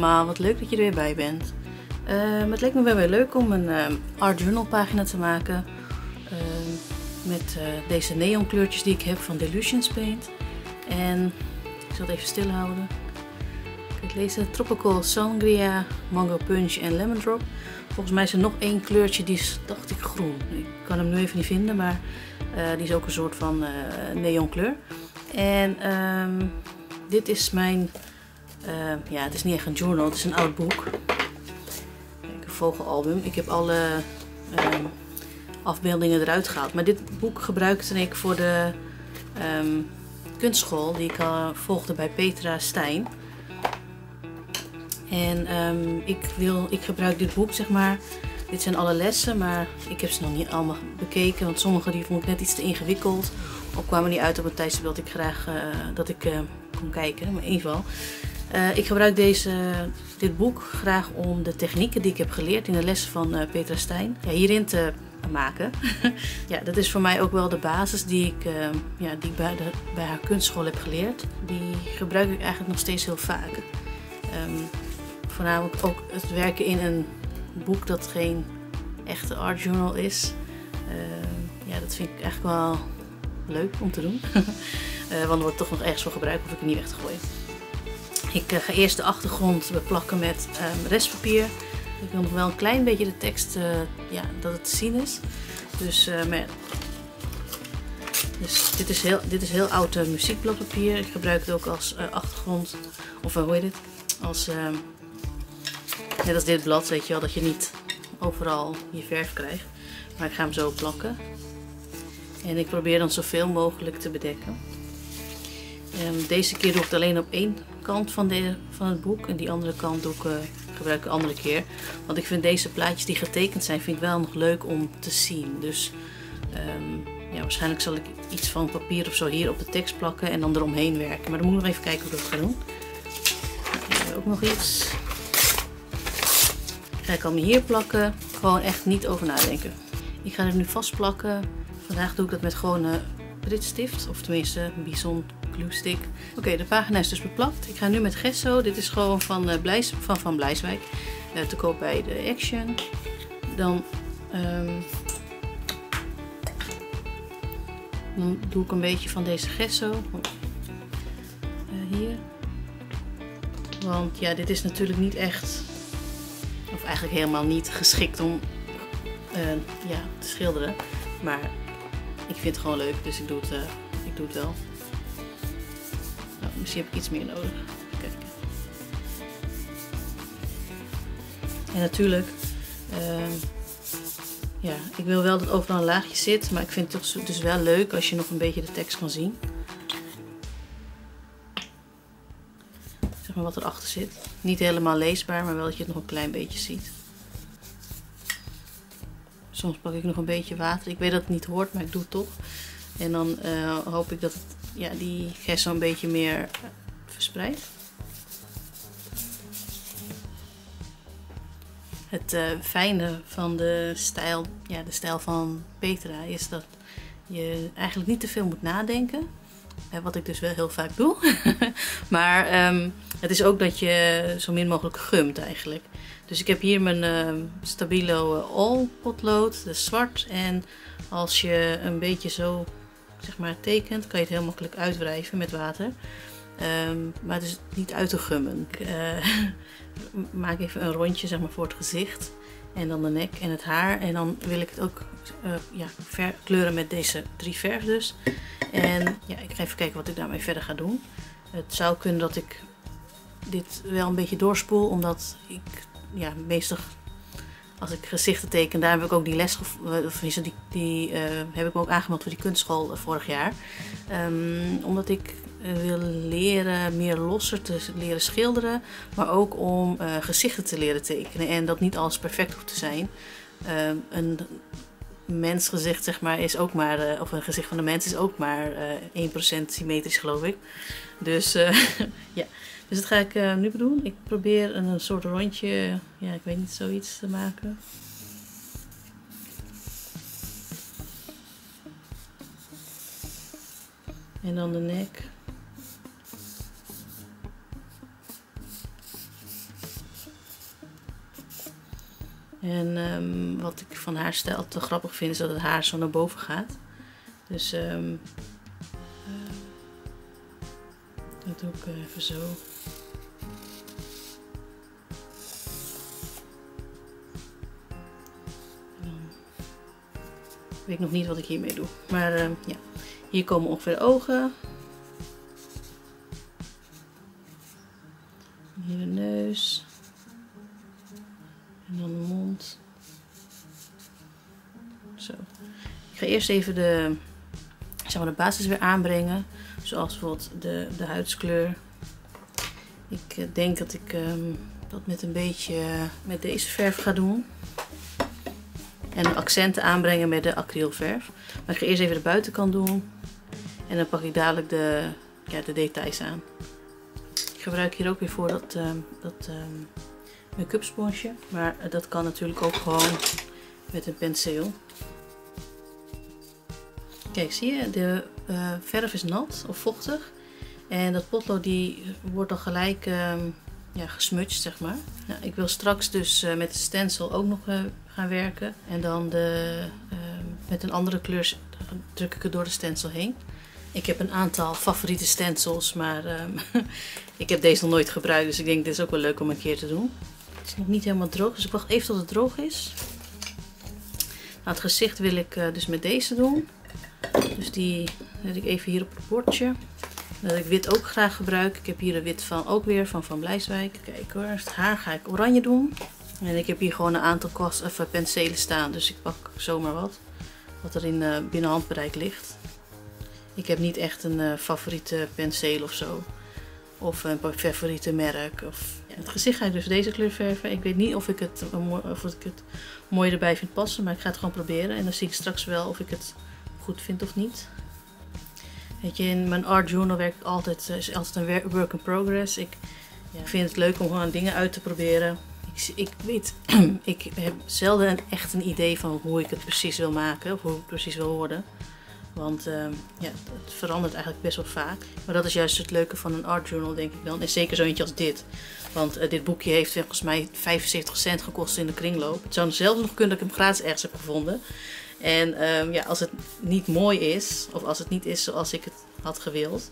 wat leuk dat je er weer bij bent. Ehm, het leek me wel weer leuk om een ehm, art journal pagina te maken. Ehm, met uh, deze neonkleurtjes die ik heb van Delusions Paint. En ik zal het even stilhouden. Ik lees Tropical Sangria, Mango Punch en Lemon Drop. Volgens mij is er nog één kleurtje, die is, dacht ik, groen. Ik kan hem nu even niet vinden, maar uh, die is ook een soort van uh, neonkleur. En dit is mijn uh, ja, het is niet echt een journal, het is een oud boek. Een vogelalbum. Ik heb alle um, afbeeldingen eruit gehaald. Maar dit boek gebruikte ik voor de um, kunstschool die ik uh, volgde bij Petra Stijn. En um, ik, wil, ik gebruik dit boek, zeg maar. Dit zijn alle lessen, maar ik heb ze nog niet allemaal bekeken. Want sommige die vond ik net iets te ingewikkeld. Of kwamen niet uit op een tijdstip dat ik graag uh, dat ik, kon kijken. Maar in ieder geval. Uh, ik gebruik deze, dit boek graag om de technieken die ik heb geleerd in de lessen van uh, Petra Stijn ja, hierin te maken. ja, dat is voor mij ook wel de basis die ik, uh, ja, die bij, de, bij haar kunstschool heb geleerd. Die gebruik ik eigenlijk nog steeds heel vaak. Um, voornamelijk ook het werken in een boek dat geen echte art journal is. Ehm, ja, dat vind ik eigenlijk wel leuk om te doen. want er wordt toch nog ergens voor gebruikt, of ik het niet weg te gooien. Ik uh, ga eerst de achtergrond beplakken met um, restpapier. Ik wil nog wel een klein beetje de tekst, uh, ja, dat het te zien is. Dus, uh, maar, dus dit, is heel, dit is heel oud muziekbladpapier. Ik gebruik het ook als achtergrond. Of hoe heet het? Als, ehm, net als dit blad, weet je wel, dat je niet overal je verf krijgt. Maar ik ga hem zo plakken. En ik probeer dan zoveel mogelijk te bedekken. Um, deze keer doe ik het alleen op één kant van, de, van het boek. En die andere kant ik, uh, gebruik ik een andere keer. Want ik vind deze plaatjes die getekend zijn, vind ik wel nog leuk om te zien. Dus um, ja, waarschijnlijk zal ik iets van papier of zo hier op de tekst plakken en dan eromheen werken. Maar dan moet ik nog even kijken hoe ik dat ga doen. Nou, ook nog iets. Ga ik allemaal hier plakken. Gewoon echt niet over nadenken. Ik ga het nu vastplakken. Vandaag doe ik dat met gewone Britstift. Of tenminste Bison glue stick. Oké, de pagina is dus beplakt. Ik ga nu met gesso. Dit is gewoon van, uh, Blijs, van, van Blijswijk. Uh, te koop bij de Action. Dan, um, dan doe ik een beetje van deze gesso. Uh, hier. Want ja, dit is natuurlijk niet echt, of eigenlijk helemaal niet geschikt om ja, te schilderen. Maar ik vind het gewoon leuk, dus ik doe het, ik doe het wel. Nou, misschien heb ik iets meer nodig. En natuurlijk, uh, ja, ik wil wel dat overal een laagje zit, maar ik vind het toch dus wel leuk als je nog een beetje de tekst kan zien. Zeg maar wat erachter zit. Niet helemaal leesbaar, maar wel dat je het nog een klein beetje ziet. Soms pak ik nog een beetje water. Ik weet dat het niet hoort, maar ik doe het toch. En dan uh, hoop ik dat het, ja, die gesso een beetje meer uh, verspreidt. Het uh, fijne van de stijl, ja, de stijl van Petra is dat je eigenlijk niet te veel moet nadenken. Wat ik dus wel heel vaak doe. maar um, het is ook dat je zo min mogelijk gumt eigenlijk. Dus ik heb hier mijn uh, Stabilo All potlood, de zwart. En als je een beetje zo zeg maar, tekent, kan je het heel makkelijk uitwrijven met water. Um, maar het is niet uit te gummen. Ik uh, maak even een rondje zeg maar, voor het gezicht. En dan de nek en het haar. En dan wil ik het ook uh, ja, ver kleuren met deze drie verf dus. En ja, ik ga even kijken wat ik daarmee verder ga doen. Het zou kunnen dat ik dit wel een beetje doorspoel. Omdat ik ja, meestal als ik gezichten teken, daar heb ik ook die les, of die, die uh, heb ik me ook aangemeld voor die kunstschool vorig jaar. Um, omdat ik wil leren meer losser te leren schilderen, maar ook om gezichten te leren tekenen en dat niet alles perfect hoeft te zijn. Um, een mensgezicht zeg maar is ook maar, of een gezicht van een mens is ook maar 1% symmetrisch geloof ik. Dus ja. Dus dat ga ik uh, nu doen. Ik probeer een, soort rondje, ja, ik weet niet, zoiets te maken. En dan de nek. En ehm, wat ik van haar stijl te grappig vind is dat het haar zo naar boven gaat. Dus ehm eh, dat doe ik even zo. Weet nog niet wat ik hiermee doe. Maar ehm, ja, hier komen ongeveer de ogen. Hier de neus. En dan de mond. Zo. Ik ga eerst even de, zeg maar, de basis weer aanbrengen. Zoals bijvoorbeeld de, de huidskleur. Ik eh, denk dat ik ehm, dat met een beetje met deze verf ga doen. En accenten aanbrengen met de acrylverf. Maar ik ga eerst even de buitenkant doen. En dan pak ik dadelijk de, ja, de details aan. Ik gebruik hier ook weer voor dat, ehm, dat um, make-up sponsje. Maar dat kan natuurlijk ook gewoon met een penseel. Kijk, zie je? De uh, verf is nat of vochtig. En dat potlood die wordt dan gelijk um, ja, gesmutst, zeg maar. Nou, ik wil straks dus uh, met de stencil ook nog uh, gaan werken. En dan de, met een andere kleur druk ik het door de stencil heen. Ik heb een aantal favoriete stencils, maar um, ik heb deze nog nooit gebruikt. Dus ik denk dit is ook wel leuk om een keer te doen. Het is nog niet helemaal droog, dus ik wacht even tot het droog is. Het gezicht wil ik uh, dus met deze doen. Dus die zet ik even hier op het bordje. Dat ik wit ook graag gebruik. Ik heb hier een wit van ook weer van Van Blijswijk. Kijk hoor, het haar ga ik oranje doen. En ik heb hier gewoon een aantal of, penselen staan. Dus ik pak zomaar wat. Wat er in uh, binnen handbereik ligt. Ik heb niet echt een uh, favoriete penseel of zo. Of een favoriete merk. Of, het gezicht ga ik dus deze kleur verven. Ik weet niet of ik, het, of ik het mooi erbij vind passen. Maar ik ga het gewoon proberen. En dan zie ik straks wel of ik het goed vind of niet. Weet je, in mijn art journal werk ik altijd, is altijd een work in progress. Ik ja, vind het leuk om gewoon dingen uit te proberen. Ik, ik weet, ik heb zelden echt een idee van hoe ik het precies wil maken. Of hoe het precies wil worden. Want uh, ja, het verandert eigenlijk best wel vaak. Maar dat is juist het leuke van een art journal, denk ik dan. En zeker zo eentje als dit. Want uh, dit boekje heeft volgens mij 75 cent gekost in de kringloop. Het zou zelfs nog kunnen dat ik hem gratis ergens heb gevonden. En um, ja, als het niet mooi is, of als het niet is zoals ik het had gewild.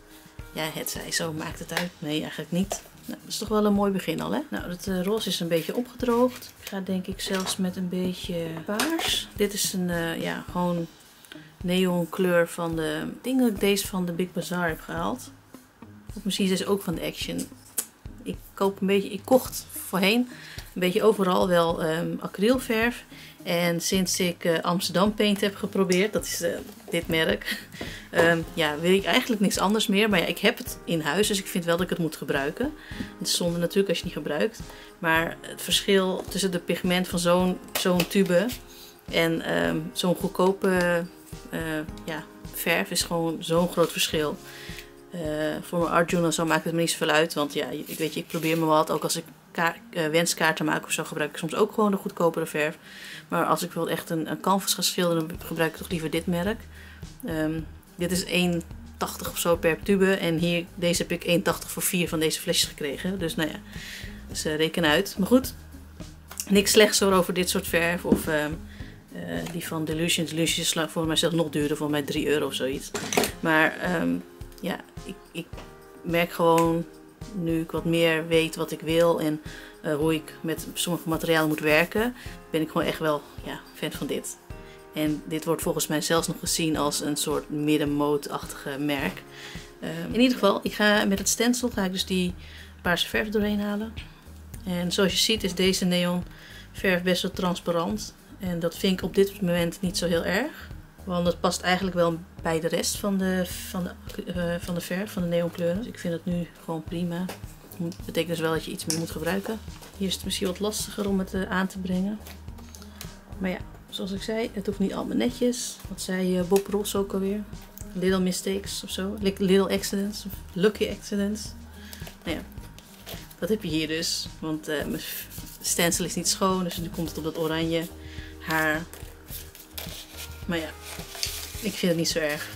Ja, het zij zo, maakt het uit? Nee, eigenlijk niet. Nou, dat is toch wel een mooi begin al, hè? Nou, het uh, roze is een beetje opgedroogd. Ik ga denk ik zelfs met een beetje paars. Dit is een, uh, ja, gewoon neonkleur van de... Ik denk dat ik deze van de Big Bazaar heb gehaald. Of misschien is deze ook van de Action. Ik koop een beetje... Ik kocht voorheen een beetje overal wel um, acrylverf. En sinds ik uh, Amsterdam Paint heb geprobeerd, dat is uh, dit merk, um, ja, wil ik eigenlijk niks anders meer. Maar ja, ik heb het in huis, dus ik vind wel dat ik het moet gebruiken. Het is zonde natuurlijk als je het niet gebruikt. Maar het verschil tussen de pigment van zo'n tube en um, zo'n goedkope uh, ja, verf is gewoon zo'n groot verschil. Voor mijn art zo maakt het me niet zoveel uit. Want ja, ik weet je, ik probeer me wat. Ook als ik wenskaarten maak of zo, gebruik ik soms ook gewoon de goedkopere verf. Maar als ik bijvoorbeeld echt een, canvas ga schilderen, dan gebruik ik toch liever dit merk. Um, dit is 1,80 of zo per tube. En hier, deze heb ik 1,80 voor vier van deze flesjes gekregen. Dus nou ja, dus uh, reken uit. Maar goed, niks slechts hoor over dit soort verf. Of um, uh, die van Delusions. Delusions is voor mij zelfs nog duurder, voor mij 3 euro of zoiets. Maar um, ja, ik, ik merk gewoon nu ik wat meer weet wat ik wil en uh, hoe ik met sommige materialen moet werken, ben ik gewoon echt wel ja, fan van dit. En dit wordt volgens mij zelfs nog gezien als een soort middenmootachtige merk. Um, in ieder geval, ik ga met het stencil ga ik dus die paarse verf doorheen halen. En zoals je ziet is deze neon verf best wel transparant. En dat vind ik op dit moment niet zo heel erg. Want dat past eigenlijk wel bij de rest van de, van de, uh, van de verf, van de neonkleuren. Dus ik vind het nu gewoon prima. Dat betekent dus wel dat je iets meer moet gebruiken. Hier is het misschien wat lastiger om het uh, aan te brengen. Maar ja, zoals ik zei, het hoeft niet allemaal netjes. Wat zei uh, Bob Ross ook alweer? Little mistakes of zo. Little accidents of lucky accidents. Nou ja, dat heb je hier dus. Want mijn stencil is niet schoon, dus nu komt het op dat oranje haar. Maar ja, ik vind het niet zo erg.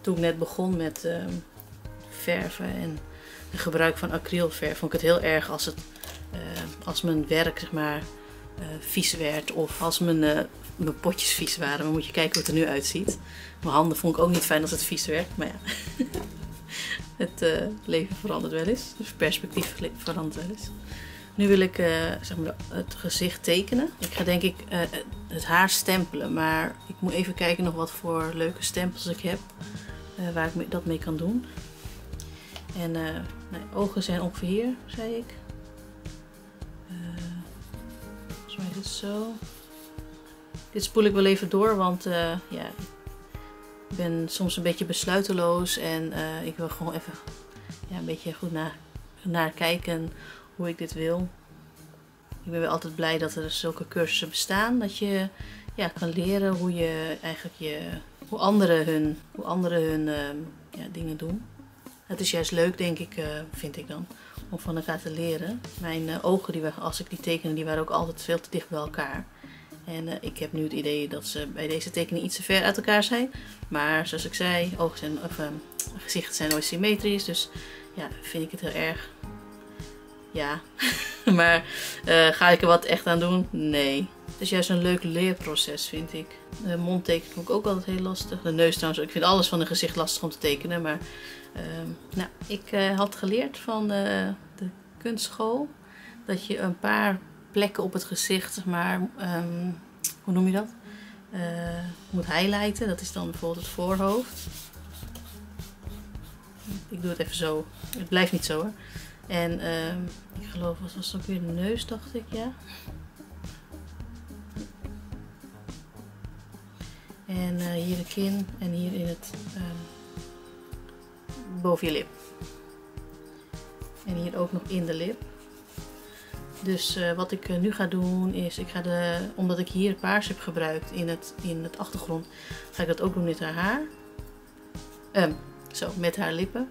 Toen ik net begon met uh, verven en het gebruik van acrylverf, vond ik het heel erg als, het, uh, als mijn werk zeg maar, eh, vies werd of als mijn, eh, mijn potjes vies waren. Dan moet je kijken hoe het er nu uitziet. Mijn handen vond ik ook niet fijn als het vies werd, maar ja. het eh, leven verandert wel eens. Dus perspectief verandert wel eens. Nu wil ik zeg maar het gezicht tekenen. Ik ga denk ik het haar stempelen, maar ik moet even kijken nog wat voor leuke stempels ik heb. waar ik dat mee kan doen. En nee, ogen zijn ongeveer hier, zei ik. volgens mij het zo. Dit spoel ik wel even door, want ja, ik ben soms een beetje besluiteloos en ik wil gewoon even ja, een beetje goed naar, naar kijken hoe ik dit wil. Ik ben wel altijd blij dat er zulke cursussen bestaan, dat je ja, kan leren hoe je eigenlijk je, hoe anderen hun, hoe anderen hun uh, ja, dingen doen. Het is juist leuk, denk ik, uh, vind ik dan, om van elkaar te leren. Mijn uh, ogen, die, als ik die tekenen, die waren ook altijd veel te dicht bij elkaar. En uh, ik heb nu het idee dat ze bij deze tekening iets te ver uit elkaar zijn. Maar zoals ik zei, ogen zijn, of, uh, gezichten zijn nooit symmetrisch. Dus ja, vind ik het heel erg. Ja, maar uh, ga ik er wat echt aan doen? Nee. Het is juist een leuk leerproces, vind ik. De mond tekenen vond ik ook altijd heel lastig. De neus trouwens, ik vind alles van een gezicht lastig om te tekenen. Maar ehm, nou, ik had geleerd van de kunstschool dat je een paar plekken op het gezicht, maar um, hoe noem je dat? Uh, moet highlighten. Dat is dan bijvoorbeeld het voorhoofd. Ik doe het even zo. Het blijft niet zo hoor. En uh, ik geloof, was, was het ook weer de neus, dacht ik, ja. En uh, hier de kin en hier in het um, boven je lip. En hier ook nog in de lip. Dus uh, wat ik uh, nu ga doen is, ik ga de, omdat ik hier paars heb gebruikt in het, in het achtergrond, ga ik dat ook doen met haar haar. Um, zo, met haar lippen.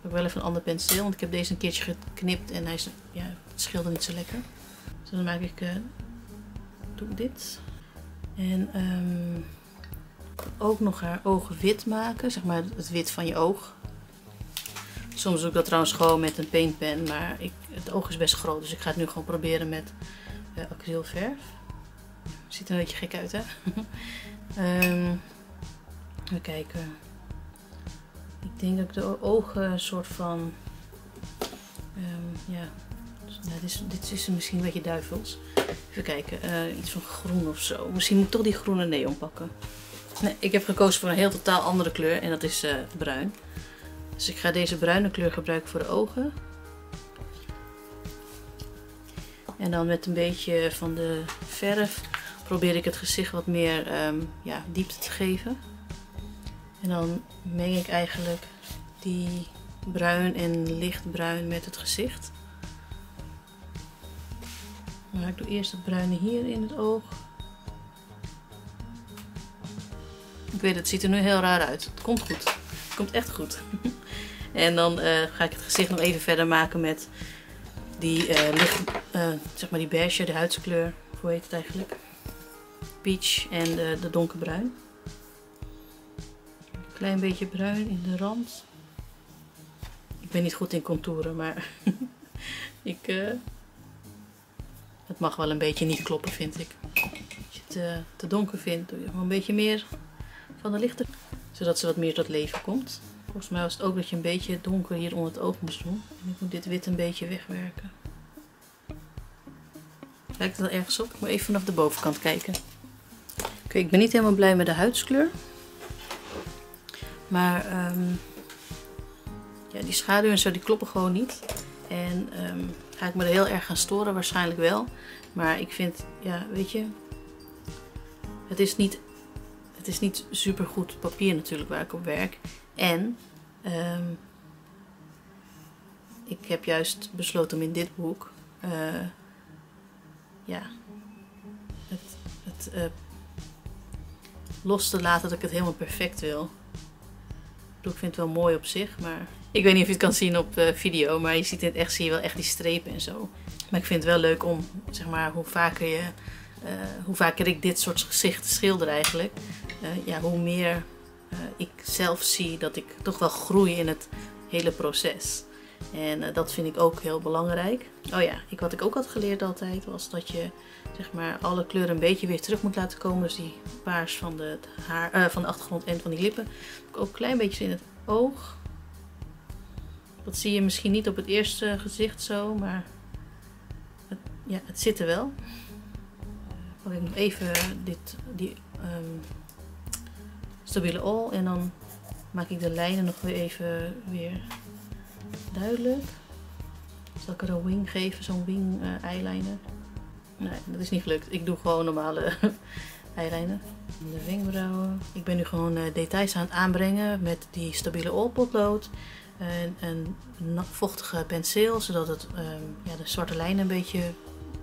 Ik heb wel even een ander penseel, want ik heb deze een keertje geknipt en hij is, ja, het scheelde niet zo lekker. Dus dan maak ik, uh, doe ik dit. En um, ook nog haar ogen wit maken, zeg maar het wit van je oog. Soms doe ik dat trouwens gewoon met een paintpen, maar ik, het oog is best groot. Dus ik ga het nu gewoon proberen met uh, acrylverf. Ziet er een beetje gek uit, hè? um, even kijken. Ik denk dat ik de ogen een soort van... Um, ja, dit, is, dit is misschien een beetje duivels. Even kijken, uh, iets van groen of zo. Misschien moet ik toch die groene neon pakken. Nee, ik heb gekozen voor een heel totaal andere kleur en dat is uh, bruin. Dus ik ga deze bruine kleur gebruiken voor de ogen. En dan met een beetje van de verf probeer ik het gezicht wat meer um, ja, diepte te geven. En dan meng ik eigenlijk die bruin en lichtbruin met het gezicht. Maar ik doe eerst het bruine hier in het oog. Ik weet het ziet er nu heel raar uit. Het komt goed. Het komt echt goed. En dan uh, ga ik het gezicht nog even verder maken met die uh, licht, uh, zeg maar die beige, de huidskleur. Hoe heet het eigenlijk? Peach en de, de donkerbruin. Klein beetje bruin in de rand. Ik ben niet goed in contouren, maar ik, het mag wel een beetje niet kloppen, vind ik. Als je het te, te donker vindt, doe je gewoon een beetje meer van de lichte. Zodat ze wat meer tot leven komt. Volgens mij was het ook dat je een beetje donker hier onder het oog moest doen. En ik moet dit wit een beetje wegwerken. Lijkt het er ergens op? Ik moet even vanaf de bovenkant kijken. Oké, ik ben niet helemaal blij met de huidskleur. Maar um, ja, die schaduw en zo, die kloppen gewoon niet. En um, ga ik me er heel erg aan storen? Waarschijnlijk wel. Maar ik vind, ja, weet je... Het is niet, het is niet super goed papier natuurlijk waar ik op werk. En um, ik heb juist besloten om in dit boek uh, ja, het, het uh, los te laten dat ik het helemaal perfect wil. Ik vind het wel mooi op zich, maar ik weet niet of je het kan zien op video, maar je ziet het echt, zie je wel echt die strepen en zo. Maar ik vind het wel leuk om, zeg maar, hoe vaker je, hoe vaker ik dit soort gezichten schilder eigenlijk, ja, hoe meer uh, ik zelf zie dat ik toch wel groei in het hele proces. En dat vind ik ook heel belangrijk. Oh ja, ik, wat ik ook had geleerd altijd was dat je zeg maar, alle kleuren een beetje weer terug moet laten komen. Dus die paars van de, haar, van de achtergrond en van die lippen. Ook een klein beetje in het oog. Dat zie je misschien niet op het eerste gezicht zo, maar het, ja, het zit er wel. Pak ik nog even dit, die um, stabiele ol en dan maak ik de lijnen nog weer even weer duidelijk. Zal ik er een wing geven, zo'n wing uh, eyeliner? Nee, dat is niet gelukt. Ik doe gewoon normale eyeliner. De wenkbrauwen. Ik ben nu gewoon uh, details aan het aanbrengen met die stabiele olpotlood. En een vochtige penseel, zodat het um, ja, de zwarte lijnen een beetje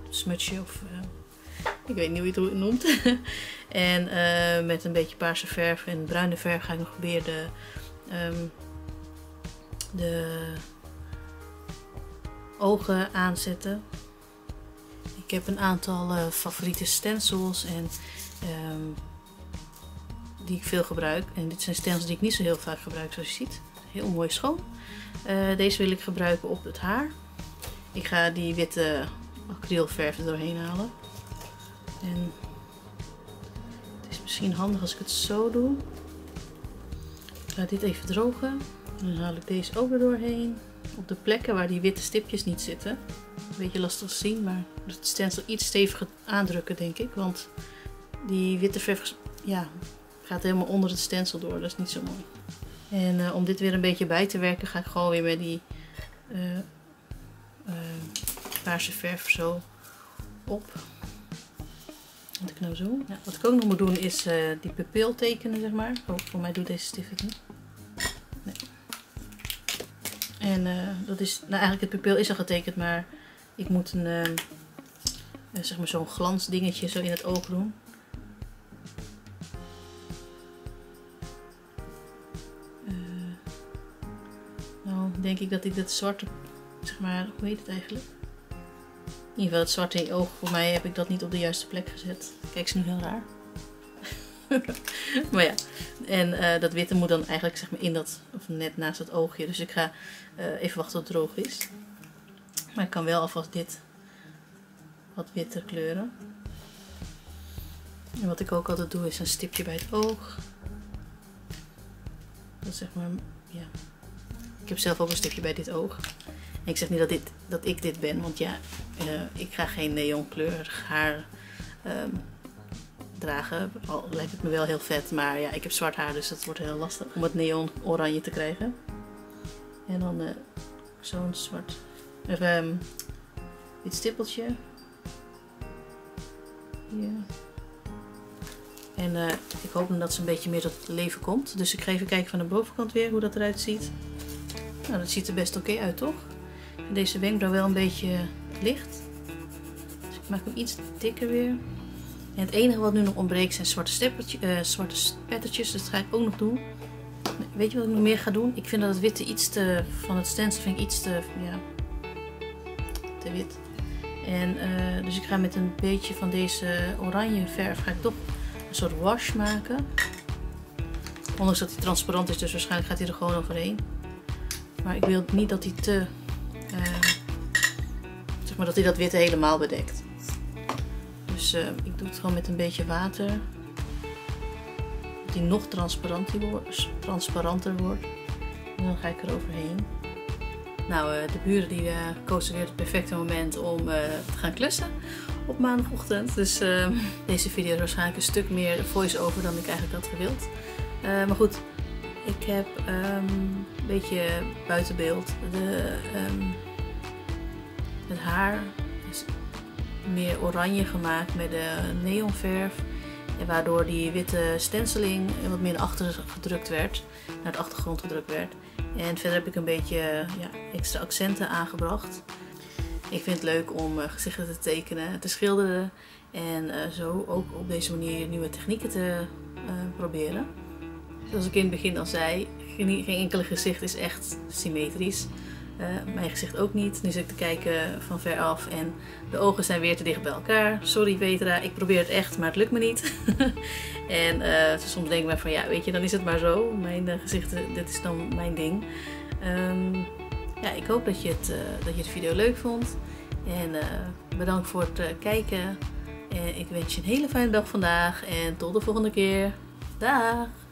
smutsje of uh, ik weet niet hoe je het noemt. en met een beetje paarse verf en bruine verf ga ik nog weer de, um, de ogen aanzetten. Ik heb een aantal uh, favoriete stencils en um, die ik veel gebruik. En dit zijn stencils die ik niet zo heel vaak gebruik zoals je ziet. Heel mooi schoon. Uh, deze wil ik gebruiken op het haar. Ik ga die witte acrylverf er doorheen halen. En het is misschien handig als ik het zo doe. Ik ga dit even drogen. Dan haal ik deze ook er doorheen. Op de plekken waar die witte stipjes niet zitten. Een beetje lastig te zien, maar het stencil iets steviger aandrukken denk ik. Want die witte verf ja, gaat helemaal onder het stencil door. Dat is niet zo mooi. En uh, om dit weer een beetje bij te werken ga ik gewoon weer met die uh, uh, paarse verf zo op. Wat ik nou zo. Ja, wat ik ook nog moet doen is die pupil tekenen, zeg maar. Oh, voor mij doet deze stift het niet. En dat is, nou eigenlijk het pupil is al getekend, maar ik moet een, zeg maar zo'n glansdingetje zo in het oog doen. denk ik dat ik dat zwarte, zeg maar, hoe heet het eigenlijk? In ieder geval het zwarte in je oog, voor mij heb ik dat niet op de juiste plek gezet. Kijk, ze nu heel raar. maar ja, en uh, dat witte moet dan eigenlijk zeg maar in dat, of net naast het oogje. Dus ik ga uh, even wachten tot het droog is. Maar ik kan wel alvast dit wat witter kleuren. En wat ik ook altijd doe is een stipje bij het oog. Dat zeg maar, ja, ik heb zelf ook een stukje bij dit oog. En ik zeg niet dat, dit, dat ik dit ben, want ja, uh, ik ga geen neonkleurig haar um, dragen. Al lijkt het me wel heel vet, maar ja, ik heb zwart haar, dus het wordt heel lastig om het neon oranje te krijgen. En dan uh, zo'n zwart, of um, dit stippeltje. Hier. En uh, ik hoop dat ze een beetje meer tot leven komt. Dus ik ga even kijken van de bovenkant weer hoe dat eruit ziet. Nou, dat ziet er best oké uit, toch? Deze wenkbrauw wel een beetje licht. Dus ik maak hem iets dikker weer. En het enige wat nu nog ontbreekt zijn zwarte, uh, zwarte spettertjes. Dat ga ik ook nog doen. Weet je wat ik nog meer ga doen? Ik vind dat het witte iets te... Van het stencil vind ik iets te... Ja, te wit. En uh, dus ik ga met een beetje van deze oranje verf ga ik toch een soort wash maken. Ondanks dat hij transparant is, dus waarschijnlijk gaat hij er gewoon overheen. Maar ik wil niet dat hij te... Uh, zeg maar dat hij dat witte helemaal bedekt. Dus uh, ik doe het gewoon met een beetje water. Dat hij nog transparanter wordt. En dan ga ik er overheen. Nou, uh, de buren die kozen weer het perfecte moment om te gaan klussen op maandagochtend. Dus deze video is waarschijnlijk een stuk meer voice-over dan ik eigenlijk had gewild. maar goed, ik heb um, een beetje buiten beeld. De, het haar meer oranje gemaakt met de neonverf. En waardoor die witte stenciling wat meer naar achter gedrukt werd. Naar de achtergrond gedrukt werd. En verder heb ik een beetje ja, extra accenten aangebracht. Ik vind het leuk om uh, gezichten te tekenen, te schilderen. En uh, zo ook op deze manier nieuwe technieken te uh, proberen. Zoals ik in het begin al zei, geen enkele gezicht is echt symmetrisch. Uh, mijn gezicht ook niet. Nu zit ik te kijken van ver af en de ogen zijn weer te dicht bij elkaar. Sorry Petra, ik probeer het echt, maar het lukt me niet. en uh, soms denk ik maar van ja, weet je, dan is het maar zo. Mijn uh, gezicht, dit is dan mijn ding. Um, ja, ik hoop dat je, het, dat je de video leuk vond. En bedankt voor het kijken. En ik wens je een hele fijne dag vandaag. En tot de volgende keer. Dag!